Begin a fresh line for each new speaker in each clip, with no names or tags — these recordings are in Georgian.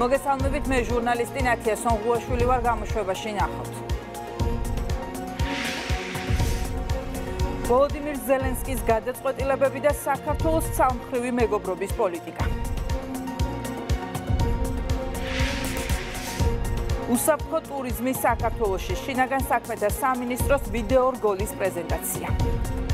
მოგესალმებით მე ჟურნალისტი ნათია სონღუაშვილი ვარ გამოშვებაში ნახავთ ვოლოდიმირ ზელენსკის გადაწყვეტილებები და საქართველოს სამხრივი მეგობრობის პოლიტიკა. უსაფრთხო ტურიზმის საქართველოში შინაგან საქმეთა სამინისტროს ვიდეო რგოლის პრეზენტაცია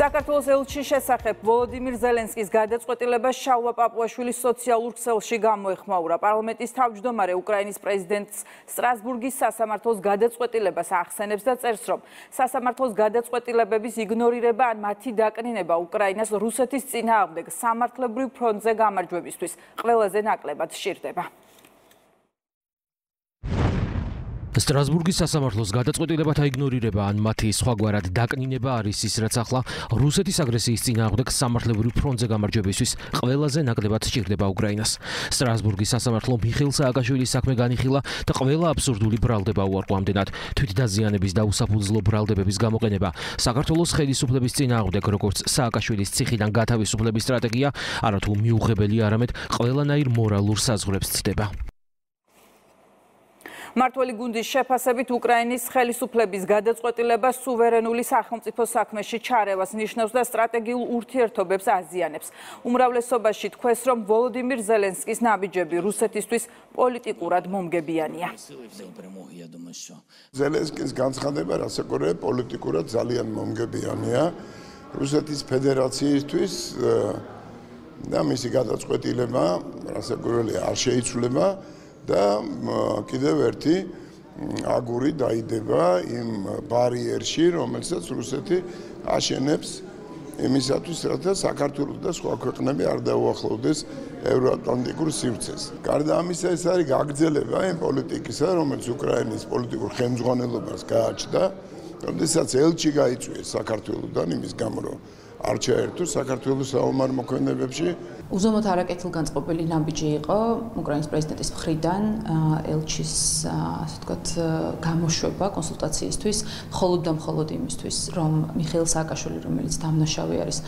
საქართველოს ელჩის შესახებ ვოლოდიმირ ზელენსკის გადაწყვეტილება შალვა პაპუაშვილის სოციალურ ქსელში გამოეხმაურა. პარლამენტის თავმჯდომარე უკრაინის პრეზიდენტს სტრასბურგის სასამართლოს გადაწყვეტილებას ახსენებს და წერს, რომ სასამართლოს გადაწყვეტილებების იგნორირება ან მათი დაკნინება უკრაინას რუსეთის წინააღმდეგ სამართლებრივ ფრონტზე გამარჯვებისთვის ყველაზე ნაკლებად სჭირდება.
სტრასბურგის სასამართლოს გადაწყვეტილებათა იგნორირება ან მათი სხვაგვარად დაკნინება არის ის, რაც ახლა რუსეთის აგრესიის წინააღმდეგ სამართლებრივ ფრონტზე გამარჯვებისთვის ყველაზე ნაკლებად სჭირდება უკრაინას. სტრასბურგის სასამართლო მიხეილ სააკაშვილის საქმე განიხილა და ყველა აბსურდული ბრალდება უარყო ამდენად თვითდაზიანების და უსაფუძვლო ბრალდებების გამოყენება საქართველოს ხელისუფლების წინააღმდეგ როგორც სააკაშვილის ციხიდან გათავისუფლების სტრატეგია არათუ მიუღებელი არამედ ყველანაირ მორალურ საზღვრებს ცდება.
მართველი გუნდის შეფასებით უკრაინის ხელისუფლების გადაწყვეტილება სუვერენული სახელმწიფო საქმეში ჩარევას ნიშნავს და სტრატეგიულ ურთიერთობებს აზიანებს. უმრავლესობაში თქვეს, რომ ვოლოდიმირ ზელენსკის ნაბიჯები რუსეთისთვის პოლიტიკურად მომგებიანია.
ზელენსკის განცხადება რასაკვირველია პოლიტიკურად ძალიან მომგებიანია რუსეთის ფედერაციისთვის და მისი გადაწყვეტილება რასაკვირველია არ შეიცვლება და კიდევ ერთი აგური დაიდება იმ ბარიერში, რომელსაც რუსეთი აშენებს იმისათვის, რათა საქართველოს და სხვა ქვეყნები არ დაუახლოვდეს ევროატლანტიკურ სივრცეს. გარდა ამისა, ეს არის გაგრძელება იმ პოლიტიკისა, რომელიც უკრაინის პოლიტიკურ ხელმძღვანელობას გააჩნდა, როდესაც ელჩი გაიწვიეს საქართველოსთან იმის გამო, რომ არ ჩაერთო საქართველოს საომარ მოქმედებებში.
უზომოდ არაკეთილგანწყობილი ნაბიჯი იყო უკრაინის პრეზიდენტის მხრიდან ელჩის, ასე ვთქვათ, გამოშვება კონსულტაციისთვის, მხოლოდ და მხოლოდ იმისთვის, რომ მიხეილ სააკაშვილი, რომელიც დამნაშავე არის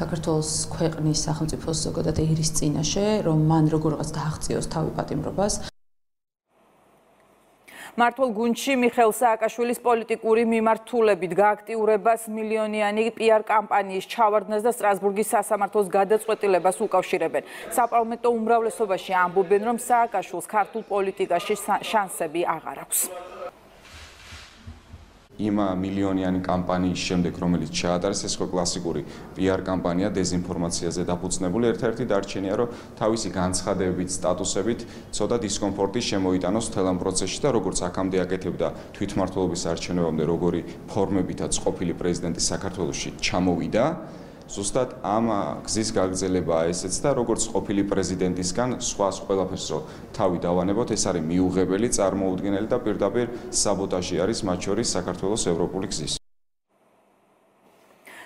საქართველოს ქვეყნის სახელმწიფოს ზოგადად ერის წინაშე, რომ მან როგორღაც დააღწიოს თავი პატიმრობას
მართულ გუნდში მიხელ სააკაშვილის პოლიტიკური მიმართულებით გააქტიურებას მილიონიანი პიარ კამპანიის ჩავარდნას და სტრასბურგის სასამართლოს გადაწყვეტილებას უკავშირებენ. საპარლამენტო უმრავლესობაში ამბობენ, რომ სააკაშვილს ქართულ პოლიტიკაში შანსები აღარ აქვს.
იმ მილიონიანი კამპანიის შემდეგ, რომელიც ჩაატარეს, ეს ხო კლასიკური PR კამპანია დეзинფორმაციაზე დაფუძნებული, ერთ-ერთი დარჩენია, რომ თავისი განცხადებით, სტატუსებით ცოტა დისკომფორტი შემოიტანოს მთელ ამ პროცესში და როგორც აქამდე აკეთებდა თვითმმართველობის არჩევნებამდე, როგორი ფორმებითაც ყოფილი პრეზიდენტი საქართველოსში ჩამოვიდა, ზუსტად ამ გზის გაგრძელებაა ესეც და როგორც ყოფილი პრეზიდენტისგან სხვას ყველაფერს რო თავი დავანებოთ ეს არის მიუღებელი წარმოუდგენელი და პირდაპირ საბოტაჟი არის მათ შორის საქართველოს ევროპული გზის.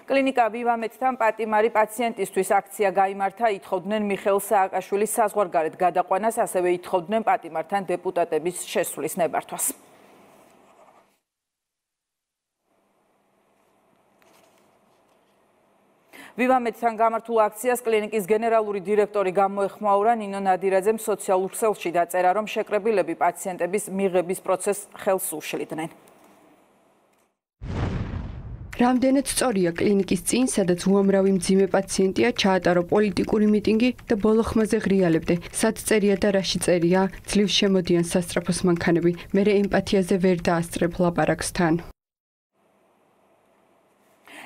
კლინიკა ვივამეთთან პატიმარი პაციენტისთვის აქცია გამართა ითხოვდნენ მიხელ სააკაშვილის საზღვარგარეთ. გადაყვანას ასევე ითხოვდნენ პატიმართან დეპუტატების შესვლის ნებართვას ვივამეთთან გამართულ აქციას კლინიკის გენერალური დირექტორი გამოეხმაურა ნინო ნადირაძემ სოციალურ ქსელში დაწერა, რომ შეკრებილები პაციენტების მიღების პროცესს ხელს უშლიდნენ.
რამდენად სწორია კლინიკის წინ, სადაც უამრავი მძიმე პაციენტია, ჩაატარო პოლიტიკური მიტინგი და ბოლო ხმაზე ღრიალებდე. სად წერია და რაში წერია? ძლივ შემოდიან სასტრაფოს მანქანები. მე ემპათიაზე ვერ დაასწრებ ლაპარაკსთან.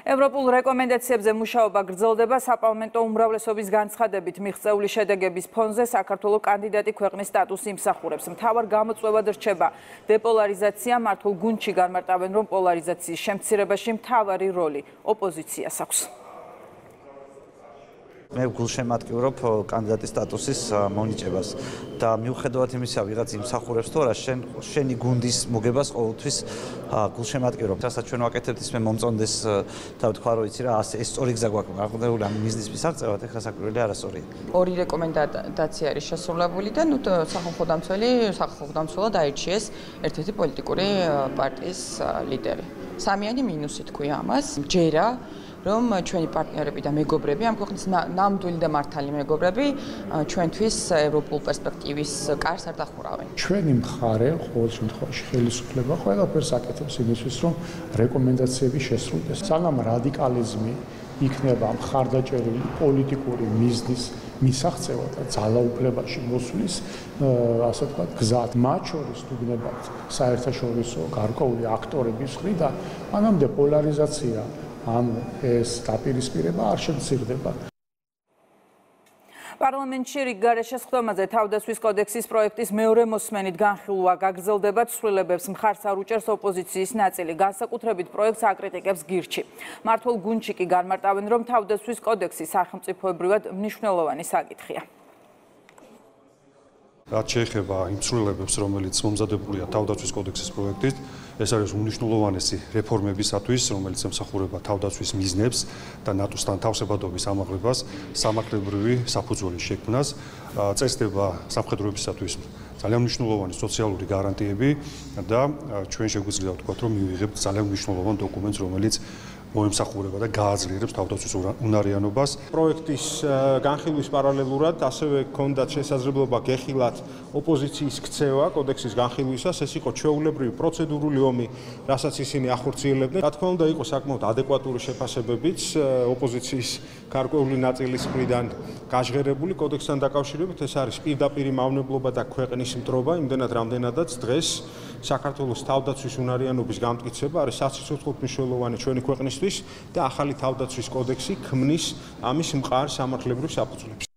ევროპულ რეკომენდაციებზე მუშაობა გრძელდება საპარლამენტო უმრავლესობის განცხადებით მიღწეული შედეგების ფონზე საქართველოს კანდიდატი ქვეყნის სტატუსი იმსახურებს. მთავარ გამოწვევად რჩება დეპოლარიზაცია, მართულ გუნდში განმარტავენ, რომ პოლარიზაციის შემცირებაში მთავარი როლი ოპოზიციას აქვს.
მე გულშემატკივრობ კანდიდატის სტატუსის მონიჭებას და მიუხედავად იმისა, ვიღაც იმსახურებს თუ არა, შენ შენი გუნდის მოგებას ყოველთვის გულშემატკივრობ. რასაც ჩვენ ვაკეთებთ ის მე მომწონდეს და ვთქვა რომ იცი რა, ეს სწორი გზა გვაქვს აღწერული ამ მიზნის მისაღწევად, ეხლა საკვირველი არასწორია.
ორი რეკომენდაცია არის შესრულებული და ნუ სახალხო დამცველი, სახალხო დამცველად აირჩიეს ერთ-ერთი პოლიტიკური პარტიის ლიდერი. სამიანი მინუსი თქვი ამას. ჯერა
რომ ჩვენი პარტნიორები და მეგობრები, ამ ქვეყნის ნამდვილი და მართალი მეგობრები ჩვენთვის ევროპულ პერსპექტივის კარს არ დახურავენ.
ჩვენი მხარე ყოველ შემთხვევაში ხელისუფლება ყველაფერს აკეთებს იმისთვის, რომ რეკომენდაციები შესრულდეს. სანამ რადიკალიზმი იქნება მხარდაჭერილი პოლიტიკური მიზნის მისაღწევა და ძალაუფლებაში მოსვლის ასე ვთქვათ გზად მათ შორის თუგნებად საერთაშორისო გარკვეული აქტორების მხრიდან მანამდე პოლარიზაცია ანუ ეს დაპირისპირება არ შემცირდება.
პარლამენტში რიგარეშე სხდომაზე თავდასხმის კოდექსის პროექტის მეორე მოსმენით განხილვა გაგრძელდება ცვლილებებს მხარს არ უჭერს ოპოზიციის ნაწილი. განსაკუთრებით პროექტს აკრიტიკებს გირჩი. მართულ გუნჩი კი განმარტავენ რომ თავდასხმის კოდექსი სახელმწიფოებრივად მნიშვნელოვანი საკითხია.
რაც შეეხება იმ ცვლილებებს რომელიც მომზადებულია თავდასხმის კოდექსის პროექტით ეს არის უნიშნულოვანესი რეფორმებისათვის, რომელიც ემსახურება თავდაცვის მიზნებს და ნატოსთან თავსებადობის ამაღლებას, სამართლებრივი საფუძვლის შექმნას, წესდება სამხედროებისათვის ძალიან მნიშვნელოვანი სოციალური გარანტიები და ჩვენ შეგვიძლია ვთქვათ, რომ მივიღებთ ძალიან მნიშვნელოვან დოკუმენტს, რომელიც მოემსახურება და გააძლიერებს თავდაცვის უნარიანობას.
პროექტის განხილვის პარალელურად ასევე ჰქონდათ შესაძლებლობა გეხილათ ოპოზიციის ქცევა კოდექსის განხილვისას, ეს იყო ჩვეულებრივი პროცედურული ომი, რასაც ისინი ახორციელებდნენ. რა თქმა უნდა, იყო საკმაოდ ადეკვატური შეფასებებიც ოპოზიციის გარკვეული ნაწილის მხრიდან გაჟღერებული კოდექსთან დაკავშირებით. ეს არის პირდაპირი მავნებლობა და ქვეყნის მტრობა, იმდენად რამდენადაც დღეს საქართველოს თავდაცვის უნარიანობის გამტკიცება არის საციცოცხლო მნიშვნელოვანი ჩვენი ქვეყნისთვის და ახალი თავდაცვის კოდექსი ქმნის ამის მყარ სამართლებრივ საფუძვლებს.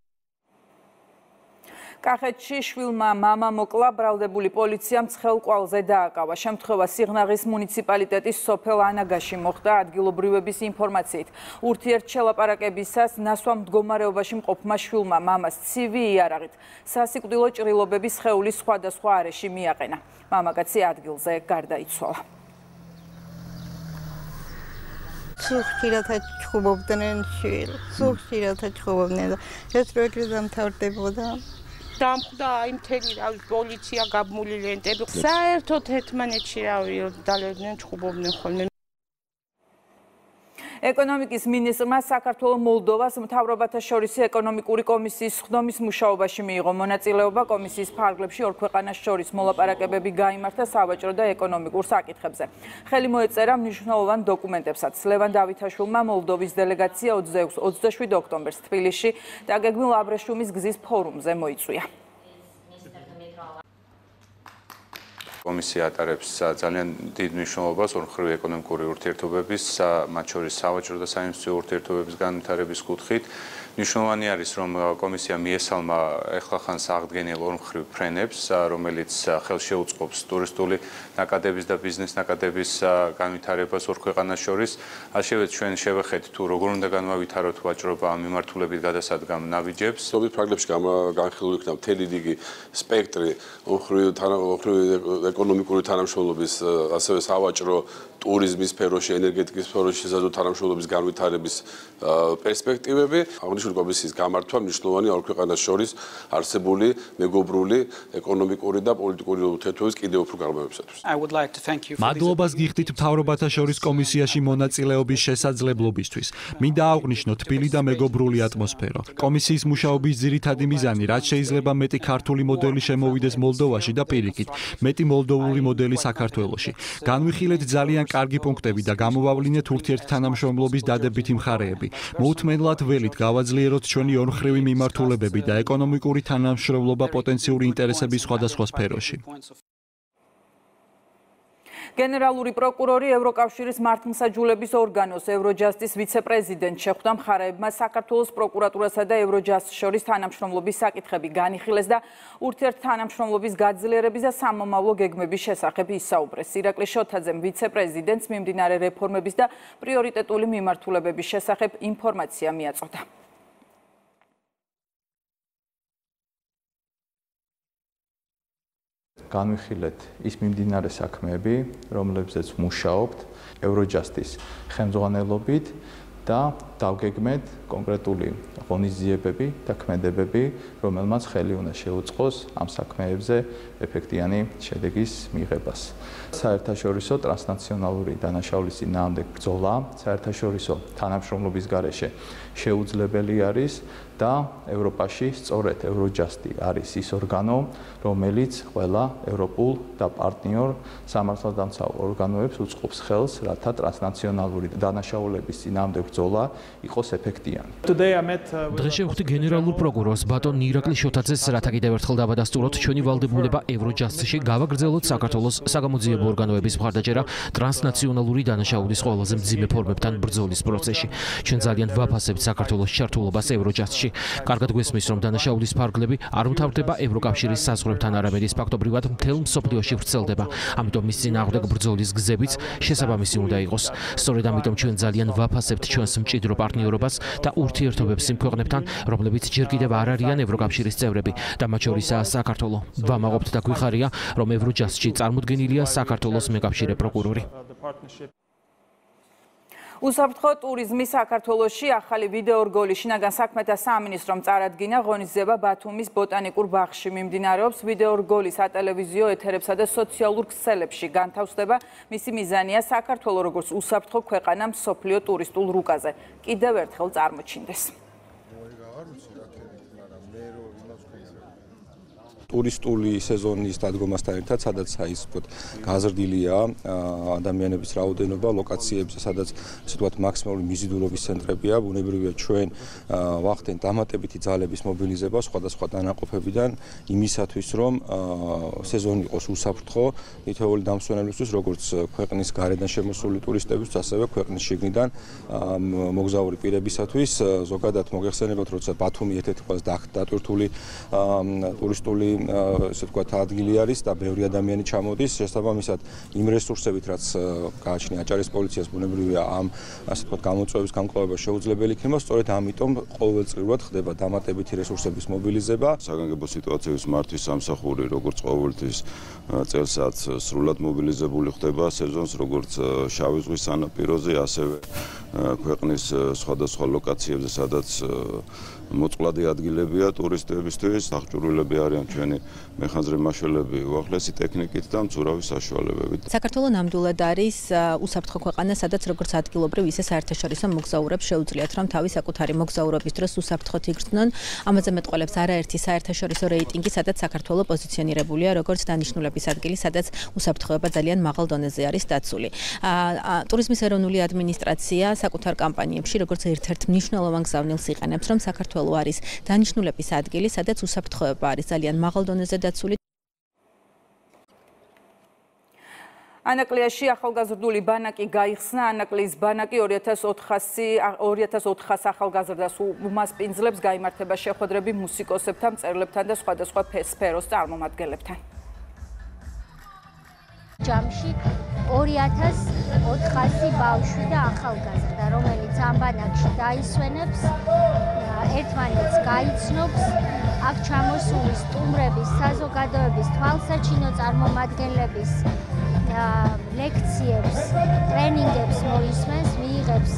კახეთში შვილმა мама მოკლა ბრალდებული პოლიციამ ცხელ კვალზე დააკავა. შემთხვევა სიღნაღის მუნიციპალიტეტის სოფელ ანაგაში მოხდა ადგილობრივების ინფორმაციით. ურთიერთშელაპარაკებისას ნასვამ მდგომარეობაში მყოფმა შვილმა მამას ცივი იარაღით სასიკვდილო ჭრილობების ხეულის სხვადასხვა არეში მიაყენა. მამაკაცი ადგილზე გარდაიცვალა.
სუხშირათა ჩხუბობდნენ შვილ. სუხშირათა ჩხუბობდნენ და ეს რო ეგრე დამთავრდებოდა.
დამხვდა აი მთელი რავი პოლიცია გაბმული ლენტები საერთოდ ერთმანეთში რავი დალებდნენ ჩხუბობდნენ ხოლმე
ეკონომიკის მინისტრმა საქართველოს მოლდოვას მთავრობათა შორის ეკონომიკური კომისიის ხდომის მუშაობაში მიიღო მონაწილეობა კომისიის ფარგლებში ორ ქვეყანას შორის მოლაპარაკებები გამართა სავაჭრო და ეკონომიკურ საკითხებზე. ხელი მოეწერა მნიშვნელოვან დოკუმენტებსაც. ლევან დავითაშვილმა მოლდოვის დელეგაცია 26-27 ოქტომბერს თბილისში და გეგმილ აბრეშუმის გზის ფორუმზე მოიწვია.
კომისია ატარებს ძალიან დიდ მნიშვნელობას ორმხრივი ეკონომიკური ურთიერთობების, მათ შორის სავაჭრო და საინვესტიციო ურთიერთობების განვითარების კუთხით. ნიშნავანი არის რომ კომისია მიესალმა ეხლახან საღდგენილ ორმხრივ ფრენებს რომელიც ხელში უწყობს ტურისტული ნაკადების და ბიზნეს ნაკადების განვითარებას ორ ქვეყანას შორის. ასევე ჩვენ შევეხეთ თუ როგორ უნდა განმავითაროთ ვაჭრობა ამ მიმართულებით გადასადგამ ნავიჯებს
სოფლის ფრაგლებში განხილული იქნება მთელი რიგი სპექტრი ორმხრივ თანამშრომლობის ეკონომიკური თანამშრომლობის ასევე სავაჭრო ტურიზმის სფეროში, ენერგეტიკის სფეროში შესაძლო თანამშრომლობის განვითარების პერსპექტივები, აღნიშნული კომისიის გამართვა მნიშვნელოვანი ორ ქვეყანას შორის არსებული მეგობრული ეკონომიკური და პოლიტიკური ურთიერთობების კიდევ უფრო გარმოებისათვის.
მადლობას გიხდით მთავრობათა შორის კომისიაში მონაწილეობის შესაძლებლობისთვის. მინდა აღვნიშნო თბილი და მეგობრული ატმოსფერო. კომისიის მუშაობის ძირითადი მიზანი, რაც შეიძლება მეტი ქართული მოდელი შემოვიდეს მოლდოვაში და პირიქით, მეტი მოლდოვური მოდელი საქართველოში. განვიხილეთ ძალიან კარგი პუნქტები და გამოვავლინეთ ურთიერთთანამშრომლობის დადებითი მხარეები. მოუთმენლად ველით გავაძლიეროთ ჩვენი ორმხრივი მიმართულებები და ეკონომიკური თანამშრომლობა პოტენციური ინტერესების სხვადასხვა სფეროში.
გენერალური პროკურორი ევროკავშირის მართლმსაჯულების ორგანოს ევროჯასტის ვიცე-პრეზიდენტ შეხვდა მხარეებმა საქართველოს პროკურატურასა და ევროჯასტს შორის თანამშრომლობის საკითხები განიხილეს და ურთიერთთანამშრომლობის გაძლიერების და სამომავლო გეგმების შესახებ ისაუბრეს. ირაკლი შოთაძემ ვიცე-პრეზიდენტს მიმდინარე რეფორმების და პრიორიტეტული მიმართულებების შესახებ ინფორმაცია მიაწოდა.
განვიხილეთ ის მიმდინარე საქმეები, რომლებზეც მუშაობთ ევროჯასტის ხელმძღვანელობით და დავგეგმეთ კონკრეტული ღონისძიებები და ქმედებები, რომელმაც ხელი უნდა შეუწყოს ამ საქმეებზე ეფექტიანი შედეგის მიღებას. საერთაშორისო ტრანსნაციონალური დანაშაულის წინააღმდეგ ბრძოლა საერთაშორისო თანამშრომლობის გარეშე შეუძლებელი არის და ევროპაში სწორედ ევროჯასტი არის ის ორგანო, რომელიც ყველა ევროპულ და პარტნიორ სამართალდამცავ ორგანოებს უწყობს ხელს, რათა ტრანსნაციონალური დანაშაულების წინააღმდეგ ბრძოლა იყოს ეფექტიანი.
დღეს შევხვდი გენერალურ პროკურორს ბატონ ირაკლი შოთაძეს, რათა კიდევ ერთხელ დავადასტუროთ ჩვენი ვალდებულება ევროჯასტში გავაგრძელოთ საქართველოს საგამოძიებო ორგანოების მხარდაჭერა ტრანსნაციონალური დანაშაულის ყველაზე მძიმე ფორმებთან ბრძოლის პროცესში. ჩვენ ძალიან ვაფასებთ საქართველოს ჩართულობას ევროჯასში. ქვეყანაში. კარგად გვესმის, რომ დანაშაულის ფარგლები არ მთავრდება ევროკავშირის საზღვრებთან არამედ ის ფაქტობრივად მთელ მსოფლიოში ვრცელდება. ამიტომ მის წინააღმდეგ ბრძოლის გზებიც შესაბამისი უნდა იყოს. სწორედ ამიტომ ჩვენ ძალიან ვაფასებთ ჩვენს მჭიდრო პარტნიორობას და ურთიერთობებს იმ ქვეყნებთან, რომლებიც ჯერ კიდევ არ არიან ევროკავშირის წევრები და მათ შორისაა საქართველო. ვამაყობთ და გვიხარია, რომ ევროჯასში წარმოდგენილია საქართველოს მეკავშირე პროკურორი.
უსაფრთხო ტურიზმი საქართველოში ახალი ვიდეორგოლი შინაგან საქმეთა სამინისტრომ წარადგინა ღონისძიება ბათუმის ბოტანიკურ ბაღში. მიმდინარეობს ვიდეორგოლის ატელევიზიო ეთერებსა და სოციალურ ქსელებში. განთავსდება მისი მიზანია საქართველოს როგორც უსაფრთხო ქვეყანა მსოფლიო ტურისტულ რუკაზე. კიდევ ერთხელ წარმოჩინდეს
ტურისტული სეზონის დადგომასთან ერთად, სადაც აი ეს ვთქვათ, გაზრდილია ადამიანების რაოდენობა ლოკაციებზე, სადაც ასე ვთქვათ, მაქსიმალური მიზიდულობის ცენტრებია, ბუნებრივია ჩვენ ვახდენ დამატებითი ძალების მობილიზება სხვადასხვა დანაყოფებიდან იმისათვის, რომ სეზონი იყოს უსაფრთხო თითოეული დამსვენებლისთვის, როგორც ქვეყნის გარედან შემოსული ტურისტებისთვის, ასევე ქვეყნის შიგნიდან მოგზაური პირებისათვის, ზოგადად მოგეხსენებათ, როცა ბათუმი ერთ-ერთი ყველაზე დატვირთული ტურისტული ესე ვთქვათ ადგილი არის და ბევრი ადამიანი ჩამოდის. შესაბამისად იმ რესურსებით რაც გააჩნია აჭარის პოლიციას ბუნებრივია ამ ასე ვთქვათ გამოწვევების განკლავება შეუძლებელი იქნება. სწორედ ამიტომ ყოველწლიურად ხდება დამატებითი რესურსების მობილიზება.
საგანგებო სიტუაციების მართვის სამსახური როგორც ყოველთვის წელსაც სრულად მობილიზებული ხდება სეზონს როგორც შავი ზღვის სანაპიროზე ასევე ქვეყნის სხვადასხვა ლოკაციებზე სადაც მოწყვლადი ადგილებია ტურისტებისთვის, აღჭურვილები არიან ჩვენი მეხანძრე მაშველები უახლესი ტექნიკით და მცურავი საშუალებებით.
საქართველოს ნამდვილად არის უსაფრთხო ქვეყანა, სადაც როგორც ადგილობრივ, ისე საერთაშორისო მოგზაურებს შეუძლიათ რომ თავის საკუთარი მოგზაურობის დროს უსაფრთხოდ იგრძნონ. ამაზე მეტყოლებს არაერთი საერთაშორისო რეიტინგი, სადაც საქართველოს პოზიციონირებულია როგორც დანიშნულების ადგილი, სადაც უსაფრთხოება ძალიან მაღალ დონეზე არის დაცული. ტურიზმის ეროვნული ადმინისტრაცია საკუთარ კამპანიებში როგორც ერთ-ერთ მნიშვნელოვან გზავნილს იყენებს, რომ საქართველოს საქართველო არის დანიშნულების ადგილი, სადაც უსაფრთხოება არის ძალიან მაღალ დონეზე დაცული.
ანაკლიაში ახალგაზრდული ბანაკი გაიხსნა. ანაკლის ბანაკი 2400 2400 ახალგაზრდას უმასპინძლებს გამართება შეხვედრები მუსიკოსებთან, მწერლებთან და სხვადასხვა სფეროს წარმომადგენლებთან.
ჯამში 2400 ბავშვი და ახალგაზრდა, რომელიც ამ ბანაკში დაისვენებს, ერთმანეთს გაიცნობს, აქ ჩამოსული სტუმრების, საზოგადოების, თვალსაჩინო წარმომადგენლების ლექციებს, ტრენინგებს მოისმენს, მიიღებს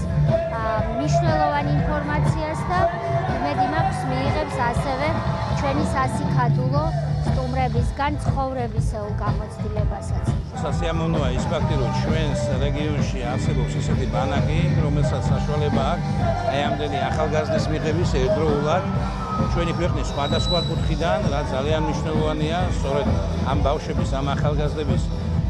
მნიშვნელოვან ინფორმაციას და იმედი მაქვს მიიღებს ასევე ჩვენი სასიქადულო სტუმრებისგან ცხოვრებისეულ გამოცდილებასაც.
სასიამოვნოა ის ფაქტი, რომ ჩვენს რეგიონში არსებობს ესეთი ბანაკი, რომელსაც საშუალება აქვს აი ამდენი ახალგაზრდის მიღების ერთდროულად ჩვენი ქვეყნის სხვადასხვა კუთხიდან, რაც ძალიან მნიშვნელოვანია, სწორედ ამ ბავშვების, ამ ახალგაზრდების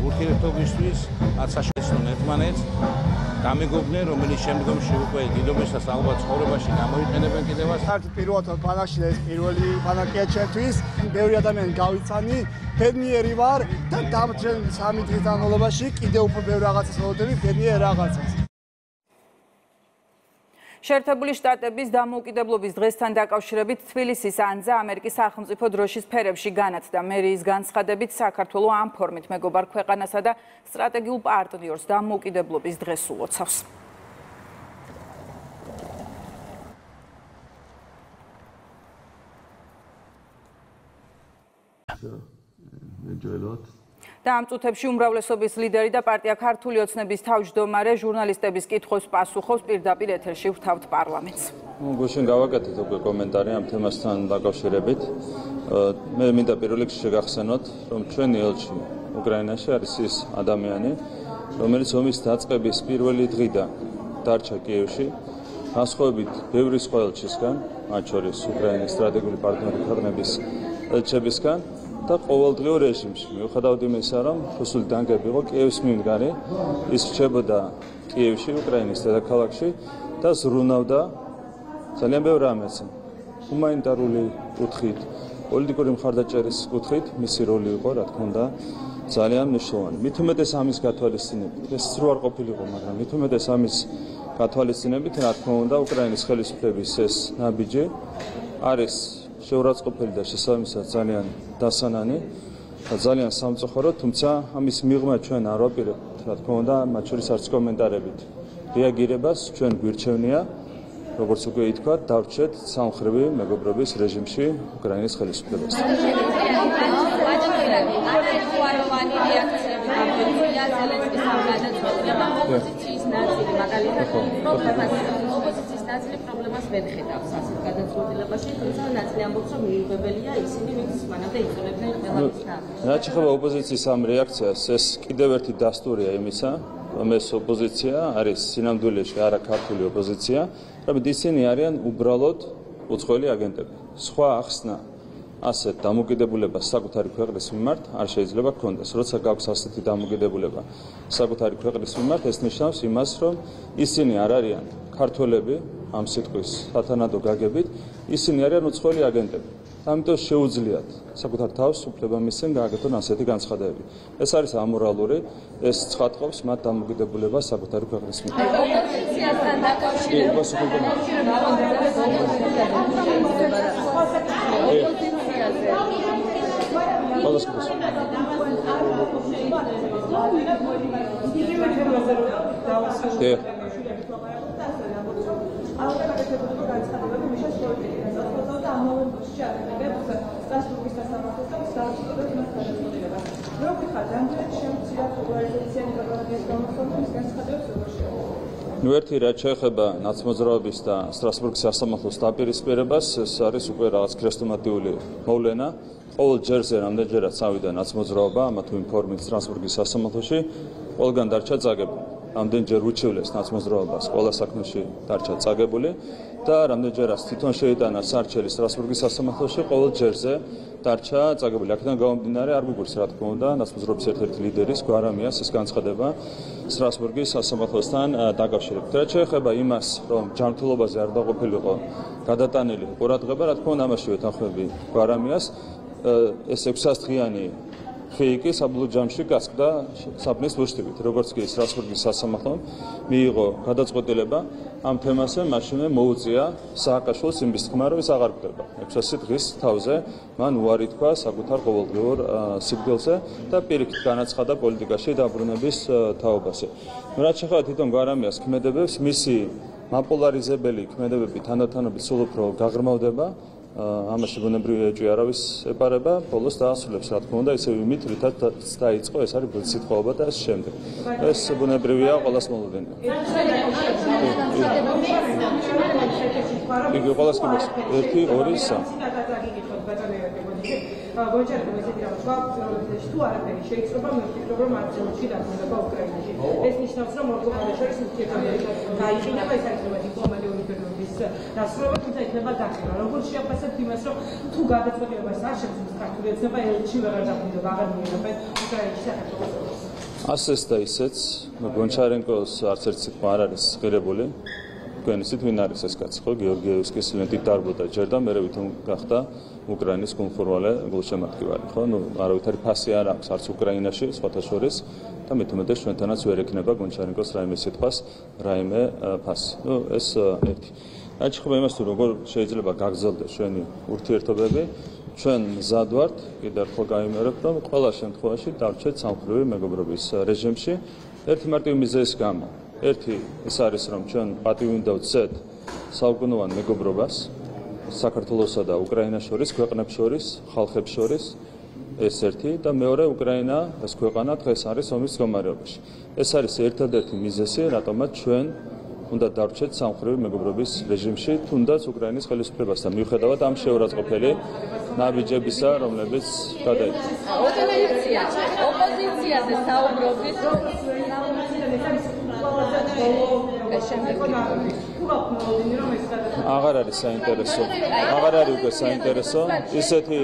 ურთიერთობისთვის, რაც საშუალებაა ერთმანეთს გამეგობდნენ, რომელიც შემდგომში უკვე დიდობისას ალბათ ცხოვრებაში გამოიყენებენ კიდევაც.
საერთოდ პირველად ბანაკში ეს პირველი ბანაკია ჩემთვის. ბევრი ადამიანი გავიცანი, ბედნიერი ვარ და დამჭენ სამი დღის განმავლობაში კიდევ უფრო ბევრი რაღაცას მოვდები, ბედნიერ რაღაცას.
შეერთებული შტატების დამოუკიდებლობის დღესთან დაკავშირებით თბილისის ანძა ამერიკის სახელმწიფო დროშის ფერებში განათდა. მერიის განცხადებით საქართველოს ამ ფორმით მეგობარ ქვეყანასა და სტრატეგიულ პარტნიორს დამოუკიდებლობის დღეს
enjoy a lot
და ამ წუთებში უმრავლესობის ლიდერი და პარტია ქართული ოცნების თავმჯდომარე ჟურნალისტების კითხვებს პასუხობს პირდაპირ ეთერში ვთავთ პარლამენტს.
გუშინ გავაკეთეთ უკვე კომენტარი ამ თემასთან დაკავშირებით. მე მინდა პირველ რიგში შეგახსენოთ, რომ ჩვენი ელჩი უკრაინაში არის ის ადამიანი, რომელიც ომის დაწყების პირველი დღიდან დარჩა კიევში, ასხოვებით ბევრი სხვა ელჩისგან, მათ შორის უკრაინის სტრატეგიული პარტნიორი ქვეყნების ელჩებისგან და ყოველდღიურ რეჟიმში. მიუხედავად იმისა, რომ რუსული დანგები იყო კიევის მიმდგარი, ის რჩებოდა კიევში, უკრაინის დედაქალაქში და ზრუნავდა ძალიან ბევრ რამეს. ჰუმანიტარული კუთხით, პოლიტიკური მხარდაჭერის კუთხით მისი როლი იყო, რა თქმა უნდა, ძალიან მნიშვნელოვანი. მით უმეტეს ამის გათვალისწინებით, ეს სრულ არ ყოფილიყო, მაგრამ მით უმეტეს ამის გათვალისწინებით, რა თქმა უნდა, უკრაინის ხელისუფლების ეს ნაბიჯი არის შეურაცხყოფელი და შესაბამისად ძალიან დასანანი და ძალიან სამწუხარო, თუმცა ამის მიღმა ჩვენ არ ვაპირებთ, რა თქმა უნდა, მათ შორის არც კომენტარებით. რეაგირებას ჩვენ გვირჩევნია როგორც უკვე ითქვა, დავრჩეთ სამხრები მეგობრობის რეჟიმში უკრაინის ხელისუფლებას.
ამ გადაწყვეტილებამ ოპოზიციის ნაწილი მაგალითად პრობლემას ოპოზიციის ნაწილი პრობლემას ვერ ხედავს ასეთ გადაწყვეტილებაში თუმცა ნაწილი ამბობს რომ მიუღებელია ისინი ვინც მანამდე იწოლებდნენ ყველაფერს
რაც ახლა ოპოზიციის ამ რეაქციას ეს კიდევ ერთი დასტურია იმისა რომ ეს ოპოზიცია არის სინამდვილეში არა ქართული ოპოზიცია, რომ ისინი არიან უბრალოდ უცხოელი აგენტები. სხვა ახსნა ასეთ დამოკიდებულებას საკუთარი ქვეყნის მიმართ არ შეიძლება გქონდეს. როცა გაქვს ასეთი დამოკიდებულება საკუთარი ქვეყნის მიმართ, ეს ნიშნავს იმას, რომ ისინი არ არიან ქართველები ამ სიტყვის სათანადო გაგებით, ისინი არიან უცხოელი აგენტები. ამიტომ შეუძლიათ საკუთარ თავს უფლებამისენ გააკეთონ ასეთი განცხადებები. ეს არის ამორალური, ეს ცხადყოფს მათ დამოკიდებულებას საკუთარი ქვეყნის მიმართ.
ოპოზიციასთან დაკავშირებით
შეუძლია
ნუ ერთი რაც შეეხება ნაცმოძრაობის და სტრასბურგის სასამართლოს დაპირისპირებას, ეს არის უკვე რაღაც ქრესტომატიული მოვლენა. ყოველ ჯერზე რამდენჯერაც წავიდა ნაცმოძრაობა, ამა თუ იმ ფორმით სტრასბურგის სასამართლოში, ყველგან დარჩა წაგებული. რამდენჯერ უჩივლეს ნაცმოძრაობას ყველა საქმეში დარჩა წაგებული და რამდენჯერაც თვითონ შეიტანა სარჩელი სტრასბურგის სასამართლოში, ყოველ ჯერზე დარჩა წაგებული. აქედან გამომდინარე არ გიგურს რა თქმა უნდა, ნაცმოძრაობის ერთ-ერთი ლიდერის გვარამიას ეს განცხადება სტრასბურგის სასამართლოსთან დაკავშირებით. რაც შეეხება იმას, რომ ჯანმრთელობაზე არ დაყოფილიყო გადატანილი ყურადღება, რა თქმა უნდა, ამაში ვეთანხმები გვარამიას. ეს 600 დღიანი ფეიკი საბოლოო ჯამში გასკდა საფნის ლუშტივით როგორც კი სტრასბურგის სასამართლომ მიიღო გადაწყვეტილება ამ თემაზე მაშინე მოუწია სააკაშვილს იმის თქმა რომ ის აღარ გდება 600 დღის თავზე მან უარი თქვა საკუთარ ყოველდღიურ სიკვდილზე და პირიქით განაცხადა პოლიტიკაში დაბრუნების თაობაზე. რაც ახლა თვითონ გვარამიას ქმედებებს მისი მაპოლარიზებელი ქმედებები თანდათანობით სულ უფრო გაღრმავდება ამაში ბუნებრივი ეჭვი არავის ეპარება, ბოლოს დაასრულებს რა თქმა უნდა ისე იმით, რითაც დაიწყო, ეს არის ბილსიტყვაობა და ამ შემდეგ. ეს ბუნებრივია ყოველას მოლოდინი. იგი ყოველას კი 1 2 3
გონჩარები ესეთი რაღაც სხვა პრიორიტეტში თუ არაფერი შეიძლება მე ვფიქრობ რომ არცელში დაბრუნება უკრაინაში ეს ნიშნავს რომ მორგოვანა შორის ურთიერთობები გაიყინება ეს არის რომ დიპლომატიური პირობების დასრულება თუმცა იქნება დახევა როგორ შეაფასებთ იმას რომ თუ გადაწყვეტილებას არ შეძლებს ქართული ოცნება ელჩი ვეღარ დაბრუნება აღარ მიიღებენ უკრაინაში საქართველოს.
ასეც და ისეც გონჩარენკოს არც ერთ სიტყვა არ არის ღირებული. თქვენ ისეთ ვინ არის ეს კაცი ხო? გეორგიევსკის ლენტით დარბოდა ჯერ და მერე ვითომ გახდა უკრაინის კონფორმალე გულშემატკივარი ხო? ნუ არავითარი ფასი არ აქვს არც უკრაინაში სხვათა შორის. და მე თვითონ ჩვენთანაც ვერ ექნება გონჩარენკოს რაიმე სიტყვას რაიმე ფასი. ნუ ეს ერთი აი ხო იმას თუ როგორ შეიძლება გაგზელდეს ჩვენი ურთიერთობები? ჩვენ მზად ვართ კიდევ ერთხელ გამიმერებ რომ ყველა შემთხვევაში დავრჩეთ სამხრივი მეგობრობის რეჟიმში. ერთი მარტივი მიზეზის გამო. ერთი ეს არის რომ ჩვენ პატივი უნდა ვცეთ საუკუნოვან მეგობრობას საქართველოსა და უკრაინას შორის, ქვეყნებს შორის, ხალხებს შორის. ეს ერთი და მეორე უკრაინა ეს ქვეყანა დღეს არის ომის მდგომარეობაში. ეს არის ერთადერთი მიზეზი, რატომაც ჩვენ უნდა დარჩეთ სამხრივი მეგობრობის რეჟიმში, თუნდაც უკრაინის ხელისუფლებასთან მიუხედავად ამ შეურაცხყოფელი ნაბიჯებისა, რომლებიც გადაიჭრა.
ოპოზიცია, ოპოზიციაზე საუბრობთ.
აღარ არის საინტერესო. აღარ არის უკვე საინტერესო. ისეთი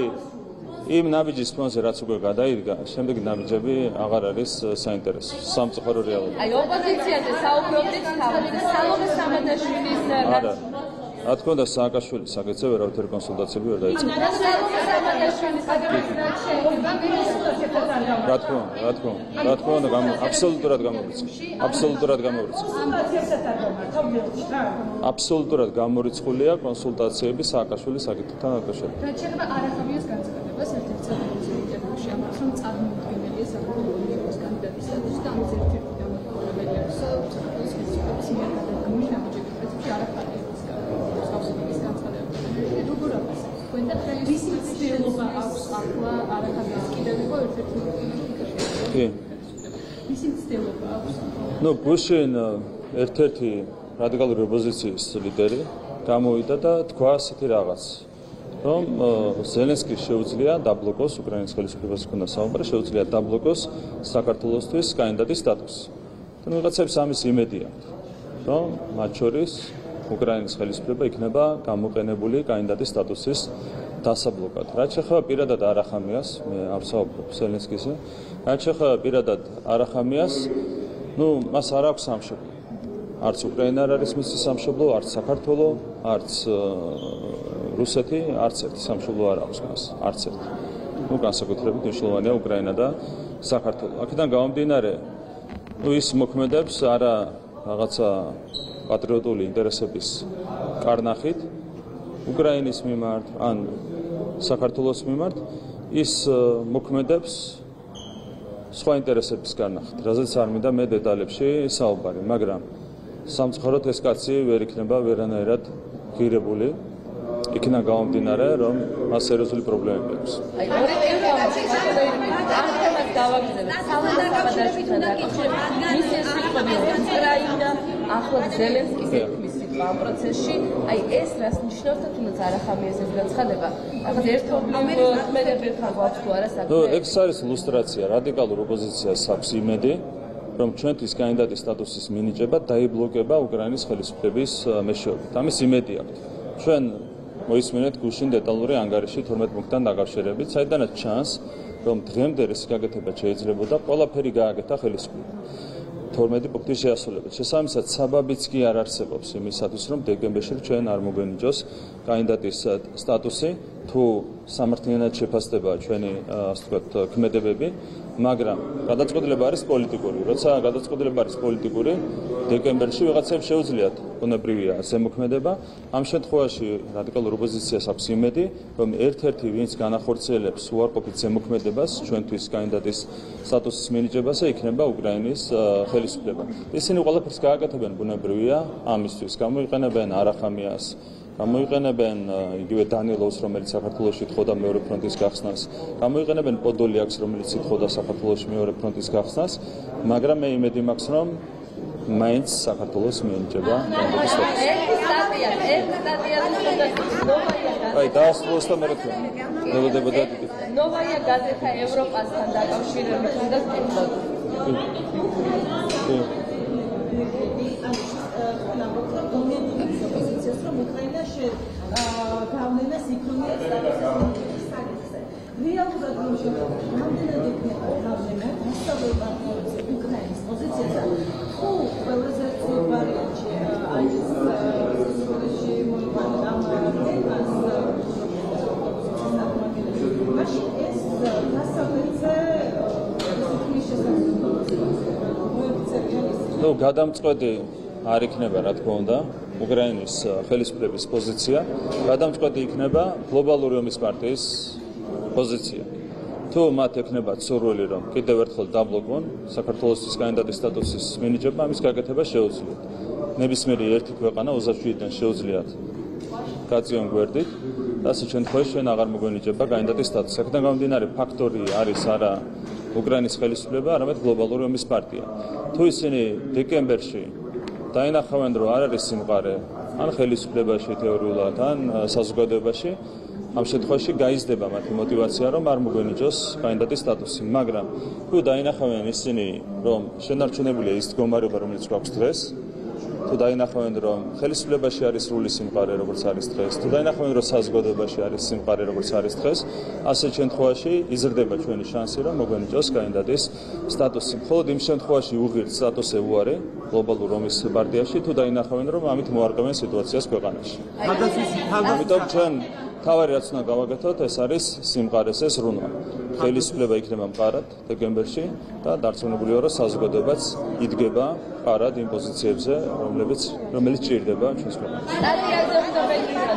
იმ ნაბიჯის ფონზე რაც უკვე გადაიდგა, შემდეგ ნაბიჯები აღარ არის საინტერესო. სამწუხარო რეალობაა.
აი ოპოზიციაზე საუბრობთ თავად. სალომე სამადაშვილის
არა. რა თქმა უნდა სააკაშვილის საკითხზე ვერავითარი კონსულტაციები ვერ დაიწყო.
რა
თქმა უნდა, რა თქმა უნდა, რა თქმა უნდა, აბსოლუტურად გამორიცხული. აბსოლუტურად გამორიცხული. აბსოლუტურად გამორიცხულია კონსულტაციები სააკაშვილის საკითხთან დაკავშირებით.
რაც შეეხება არახამიას განცხადებას ერთ-ერთ საფუძველი ინტერვიუში ამბობს, რომ წარმოუდგენელია საქართველოს კანდიდატის სტატუსი და ამის ერთ-ერთი დამოკიდებელია საქართველოს ხელისუფლების მიერ გადადგმული ნაბიჯების პრინციპი არახამია. თქვენ და ვისი ცდილობა აქვს ახლა არახაგას კიდევ იყო ერთ-ერთი
კი.
ვისი ცდილობა აქვს.
ნუ ბუშინ ერთ-ერთი რადიკალური ოპოზიციის ლიდერი გამოვიდა და თქვა ასეთი რაღაც რომ ზელენსკი შეუძლია დაბლოკოს უკრაინის ხელისუფლებას ქონდა საუბარი შეუძლია დაბლოკოს საქართველოსთვის კანდიდატის სტატუსი და ვიღაცებს ამის იმედი აქვს რომ მათ შორის უკრაინის ხელისუფლება იქნება გამოყენებული კანდიდატის სტატუსის დასაბლოკად. რაც შეეხება პირადად არახამიას, მე არსაუბრობ სელენსკიზე. რაც შეეხება პირადად არახამიას, ну, მას არ აქვს სამშობლო. არც უკრაინა არ არის მისი სამშობლო, არც საქართველო, არც რუსეთი, არც ერთი სამშობლო არ აქვს მას, არც ერთი. ну, განსაკუთრებით მნიშვნელოვანია უკრაინა და საქართველო. აქედან გამომდინარე, ну, ის მოქმედებს არა რაღაცა პატრიოტული ინტერესების კარნახით უკრაინის მიმართ ან საქართველოს მიმართ ის მოქმედებს სხვა ინტერესების განახით, რაზეც არ მინდა მე დეტალებში საუბარი, მაგრამ სამწუხაროდ ეს კაცი ვერ იქნება ვერანაირად ღირებული. იქნა გამომდინარე, რომ მას სერიოზული პრობლემები აქვს.
აი, ორი ტიპი ამას დავაგზავნე. სამადაშვილთან დაკავშირებით მის ეს სიტყვები უკრაინა ახლა ზელენსკის ეთმის სიტყვა ამ პროცესში, აი ეს რას ნიშნავს და თუნდაც არახამიას ეს განცხადება. ახლა ერთობლივ ხარ გვაქვს თუ არა საქმე.
ნუ ეს არის ილუსტრაცია რადიკალურ ოპოზიციას აქვს იმედი რომ ჩვენთვის კანდიდატის სტატუსის მინიჭება დაიბლოკება უკრაინის ხელისუფლების მეშვეობით. ამის იმედი აქვს. ჩვენ მოისმინეთ გუშინ დეტალური ანგარიში 12 პუნქტთან დაკავშირებით, საიდანაც ჩანს, რომ დღემდე ეს გაკეთება შეიძლებოდა ყველაფერი გააკეთა ხელისუფლებამ. 12 პუნქტის შეასრულებით. შესაბამისად, საბაბიც კი არ არსებობს იმისათვის, რომ დეკემბერში ჩვენ არ მოგვენიჭოს კანდიდატის სტატუსი, თუ სამართლიანად შეფასდება ჩვენი, ასე ვთქვათ, ქმედებები, მაგრამ გადაწყვეტილება არის პოლიტიკური. როცა გადაწყვეტილება არის პოლიტიკური, დეკემბერში ვიღაცებს შეუძლიათ უნებრივია ზემოქმედება. ამ შემთხვევაში რადიკალურ ოპოზიციას აქვს იმედი, რომ ერთ-ერთი ვინც განახორციელებს უარყოფით ზემოქმედებას ჩვენთვის კანდიდატის სტატუსის მინიჭებაზე იქნება უკრაინის ხელისუფლება. ისინი ყველაფერს გააკეთებენ ბუნებრივია ამისთვის, გამოიყენებენ არახამიას გამოიყენებენ იგივე დანილოვს, რომელიც საქართველოსში თხოვდა მეორე ფრონტის გახსნას, გამოიყენებენ პოდოლიაკს, რომელიც თხოვდა საქართველოსში მეორე ფრონტის გახსნას, მაგრამ მე იმედი მაქვს, რომ მაინც საქართველოს მიენიჭება ფრონტის სტატუსი.
ერთი სტატია, ერთი სტატია ნოვაია.
აი, დაასრულოს და მე რა თქმა უნდა. ველოდებოდა დიდი.
ნოვაია გაზეთა ევროპასთან დაკავშირებით უნდა თქვით. კი.
გავლენას იქონია სტატუსის საკითხზე. რეალურად რამდენად იქნება გავლენა მასშტაბურ პარტნიორებზე უკრაინის პოზიციაზე? თუ ყველაზე ცუდ ვარიანტში აი ეს სიტუაციაში მოიყვანა ამ თემას მაშინ ეს დასაბეჭე
ნუ გადამწყვეტი არ იქნება რა თქმა უნდა უკრაინის ხელისუფლების პოზიცია, გადამწყვეტი იქნება გლობალური ომის პარტიის პოზიცია. თუ მათ ექნება ცურვილი, რომ კიდევ ერთხელ დაბლოკონ საქართველოსის კანდიდატის სტატუსის მინიჭება, ამის გაკეთება შეუძლიათ. ნებისმიერი ერთი ქვეყანა 27-დან შეუძლიათ გაწიონ გვერდით და ასეთ შემთხვევაში ჩვენ აღარ მოგვენიჭება კანდიდატის სტატუსი. აქედან გამომდინარე ფაქტორი არის არა უკრაინის ხელისუფლება, არამედ გლობალური ომის პარტია. თუ ისინი დეკემბერში დაინახავენ, რომ არ არის სიმყარე, ან ხელისუფლებაში თეორიულად, ან საზოგადოებაში, ამ შემთხვევაში გაიზრდება მათი мотиваცია, რომ არ მოგვენიჭოს კანდიდატის სტატუსი, მაგრამ თუ დაინახავენ ისინი, რომ შენარჩუნებულია ის მდგომარეობა, რომელიც გვაქვს დღეს, თუ დაინახავენ რომ ხელისუფლებაში არის სრული სიმყარე როგორც არის დღეს თუ დაინახავენ რომ საზოგადოებაში არის სიმყარე როგორც არის დღეს ასეთ შემთხვევაში იზრდება ჩვენი შანსი რომ მოგვენიჭოს კანდიდატის სტატუსი. მხოლოდ იმ შემთხვევაში უღირთ სტატუსზე უარე გლობალურ რომის პარტიაში თუ დაინახავენ რომ ამით მოარკვევენ სიტუაციას ქვეყანაში. ამიტომ ჩვენ თავარი რაც უნდა გავაკეთოთ ეს არის სიმყარესე ზრუნვა ხელისუფლება იქნება მყარად დეკემბერში და დარწმუნებულია რომ საზოგადოებაც იდგება მყარად იმ პოზიციებზე რომლებიც რომელიც ჭირდება ჩვენს ქვეყანაში.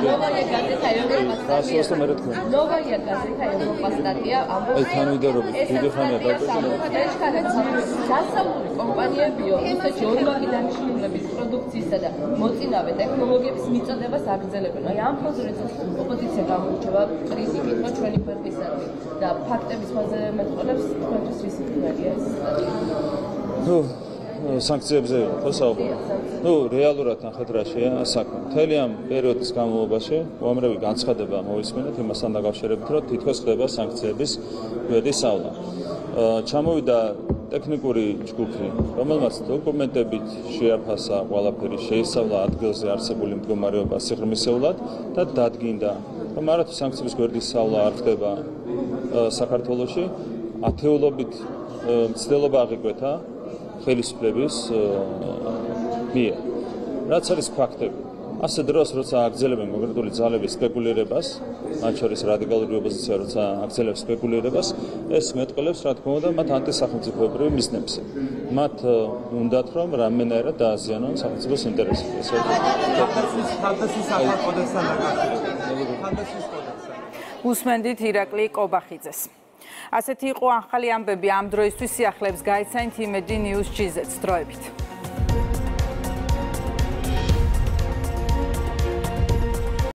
ნოვაია გაზეთა ევროპა. ნოვაია გაზეთა ევროპა სტატია ამბობს.
აი თანმიმდევრობით დიდი ხანია
დაგვეცილებული. დასავლური კომპანიებიო რუსეთში ორმაგი დანიშნულების პროდუქციისა და მოწინავე ტექნოლოგიების მიწოდებას აგრძელებენ. აი ამ პოზიციაზე ოპოზიცია გამოირჩევა კრიტიკით, რომ ჩვენი ქვეყნისადმი და ფაქტების მასზე მეტყოლებს თქვენთვის სტატია.
ნუ სანქციებზე ხო საუბარი. ნუ რეალურად ნახეთ რა შეა საქმე. მთელი ამ პერიოდის განმავლობაში უამრავი განცხადება მოვისმენთ იმასთან დაკავშირებით, რომ თითქოს ხდება სანქციების გვერდი სწავლა. ჩამოვიდა ტექნიკური ჯგუფი, რომელმაც დოკუმენტებით შეაფასა ყველაფერი, შეისწავლა ადგილზე არსებული მდგომარეობა სიღრმისეულად და დადგინდა, რომ მარათო სანქციების გვერდის სწავლა არ ხდება საქართველოში, ათეულობით მცდელობა აღიკვეთა ხელისუფლების მიერ. რაც არის ფაქტები? ასე დროს როცა აგზელებენ კონკრეტული ძალების სპეკულირებას, მათ შორის რადიკალური ოპოზიცია როცა აგზელებს სპეკულირებას, ეს მეტყოლებს რა თქმა უნდა მათ ანტისახელმწიფოებრივი მიზნებს. მათ უნდათ რომ რამენერა დააზიანონ სახელმწიფოს ინტერესებს. ეს არის
ფანტასიის საფარკოდესთან დაკავშირებით. ფანტასიის კოდექსთან. უსმენდით ირაკლი კობახიძეს. ასეთი იყო ახალი ამბები ამ დროისთვის სიახლეებს გაიცანით იმედი news-ს დროებით.